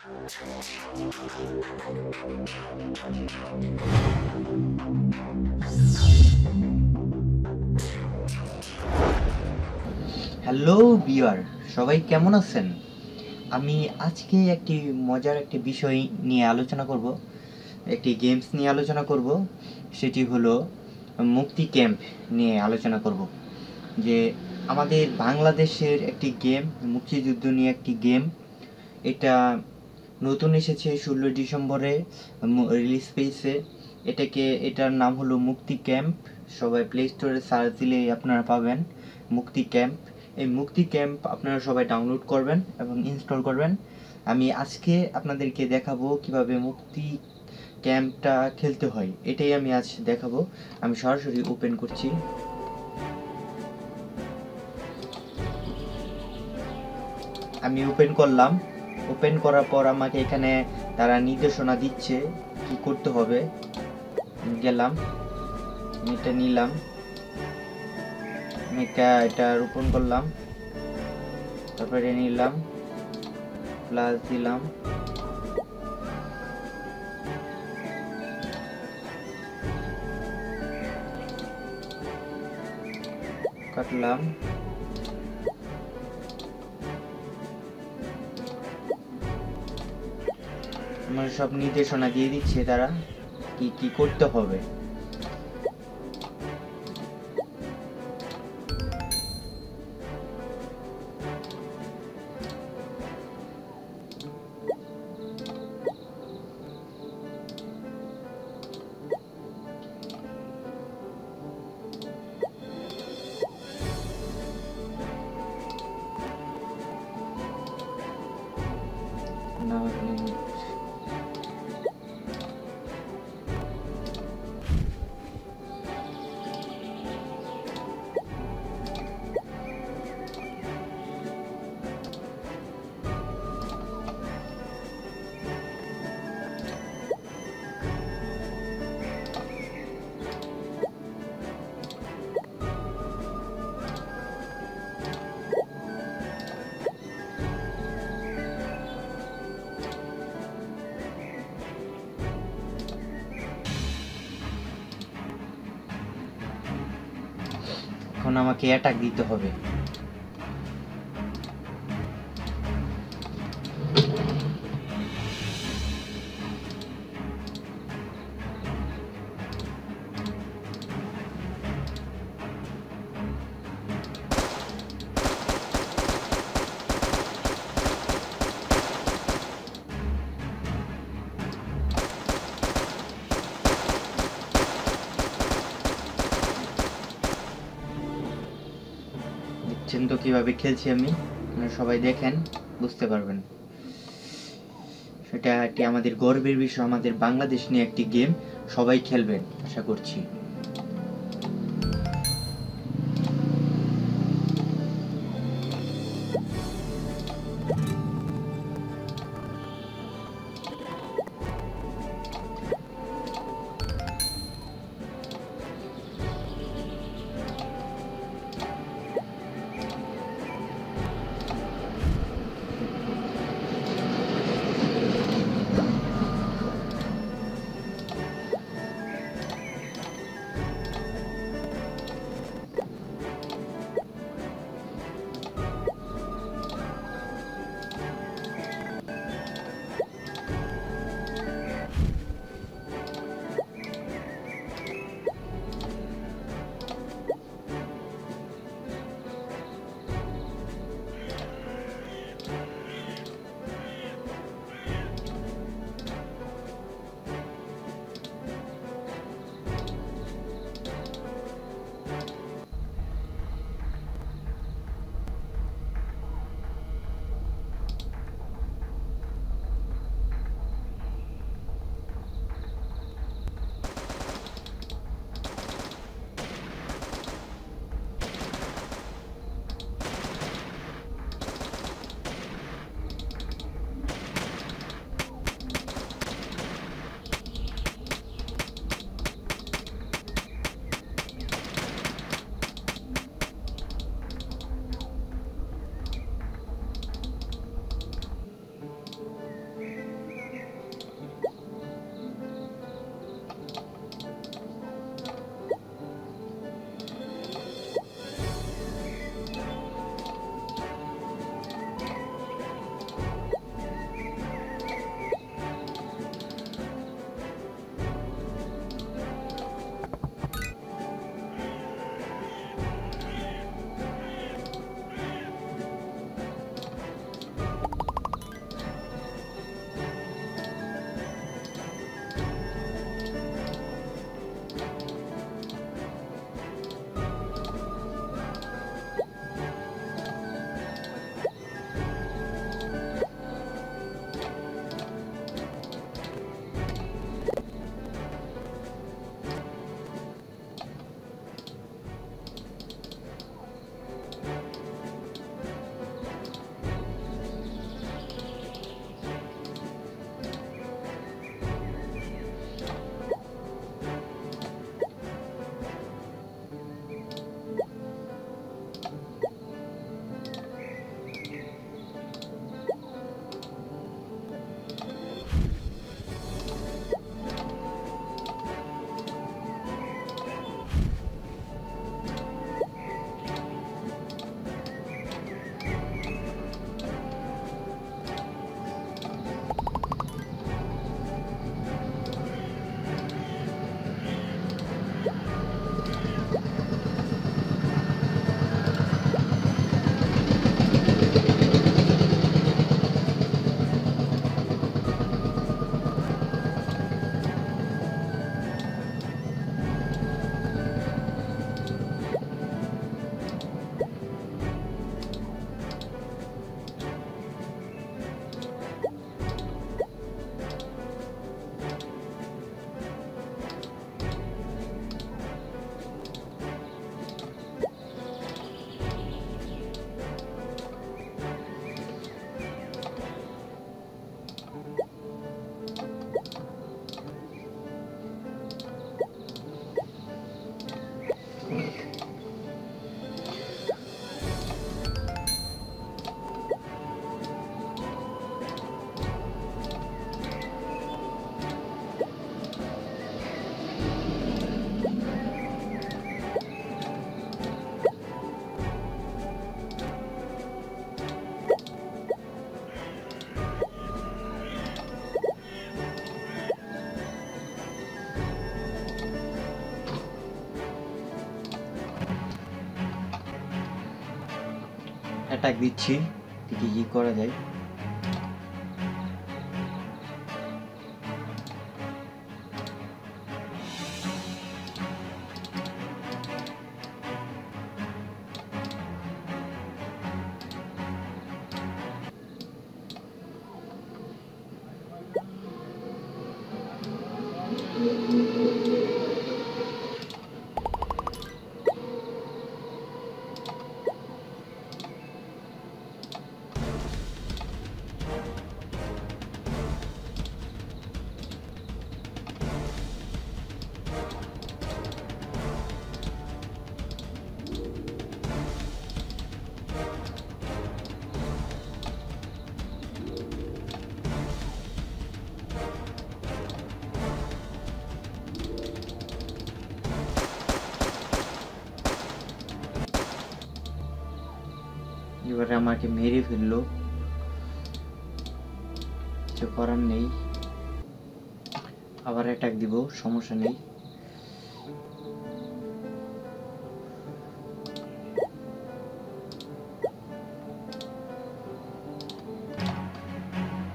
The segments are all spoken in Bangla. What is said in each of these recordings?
হ্যালো বিয়ার সবাই কেমন আছেন? আমি আজকে একটি মজার একটি বিষয় নিয়ে আলোচনা করব। একটি গেমস নিয়ে আলোচনা করব। সেটি হলো মুক্তি ক্যাম্প নিয়ে আলোচনা করব। যে আমাদের বাংলাদেশের একটি গেম মুক্তিযুদ্ধ নিয়ে একটি গেম এটা নতুন এসেছে ষোলো ডিসেম্বরে রিলিজ পেয়েছে। এটাকে, এটার নাম হলো মুক্তি ক্যাম্প। সবাই প্লে স্টোরে সার্চ দিলেই আপনারা পাবেন মুক্তি ক্যাম্প। এই মুক্তি ক্যাম্প আপনারা সবাই ডাউনলোড করবেন এবং ইনস্টল করবেন। আমি আজকে আপনাদেরকে দেখাবো কীভাবে মুক্তি ক্যাম্পটা খেলতে হয়। এটাই আমি আজ দেখাবো। আমি সরাসরি ওপেন করছি। আমি ওপেন করলাম। ওপেন করার পর আমাকে এখানে তারা নির্দেশনা দিচ্ছে কি করতে হবে। গেলাম এটা নিলাম। এটা- এটা রোপণ করলাম, তারপরে নিলাম প্লাস দিলাম। কাটলাম। সব নির্দেশনা দিয়ে দিচ্ছে তারা। কি কি করতে হবে? না এখন আমাকে অ্যাটাক দিতে হবে। কীভাবে খেলছি আমি সবাই দেখেন, বুঝতে পারবেন। সেটা একটি আমাদের গর্বের বিষয়, আমাদের বাংলাদেশ নিয়ে একটি গেম সবাই খেলবেন, আশা করছি। অ্যাটাক দিচ্ছি। দেখি কি করা যায়? এবারে আমাকে মেরে ফেলল। কিছু করার নেই। আবার অ্যাটাক দিব, সমস্যা নেই।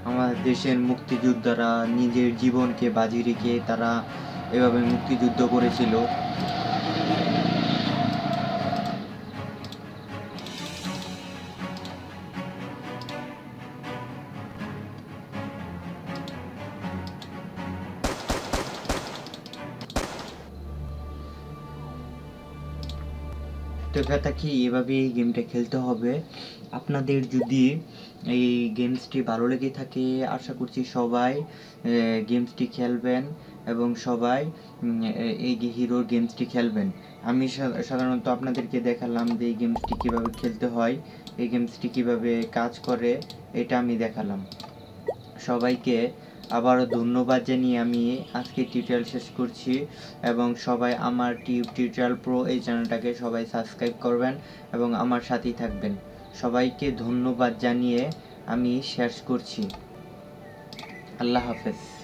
আমাদের দেশের মুক্তিযোদ্ধারা নিজের জীবনকে বাজি রেখে তারা এভাবে মুক্তিযুদ্ধ করেছিল। তো কথা কি? এভাবে এই গেমটা খেলতে হবে। আপনাদের যদি এই গেমসটি ভালো লেগে থাকে, আশা করছি সবাই গেমসটি খেলবেন এবং সবাই এই হিরোর গেমসটি খেলবেন। আমি সাধারণত আপনাদেরকে দেখালাম যে এই গেমসটি কীভাবে খেলতে হয়, এই গেমসটি কীভাবে কাজ করে, এটা আমি দেখালাম। সবাইকে আবারও ধন্যবাদ জানিয়ে আমি আজকে টিউটোরিয়াল শেষ করছি এবং সবাই আমার টিউব টিউটোরিয়াল প্রো এই চ্যানেলটাকে সবাই সাবস্ক্রাইব করবেন এবং আমার সাথেই থাকবেন। সবাইকে ধন্যবাদ জানিয়ে আমি শেষ করছি। আল্লাহ হাফেজ।